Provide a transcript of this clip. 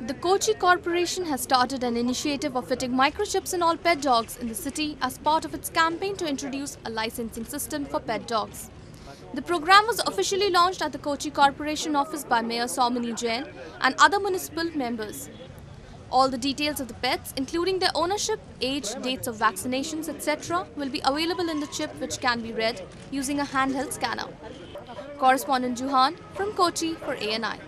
The Kochi Corporation has started an initiative of fitting microchips in all pet dogs in the city as part of its campaign to introduce a licensing system for pet dogs. The program was officially launched at the Kochi Corporation office by Mayor Saumini Jain and other municipal members. All the details of the pets, including their ownership, age, dates of vaccinations, etc., will be available in the chip which can be read using a handheld scanner. Correspondent Juhan from Kochi for ANI.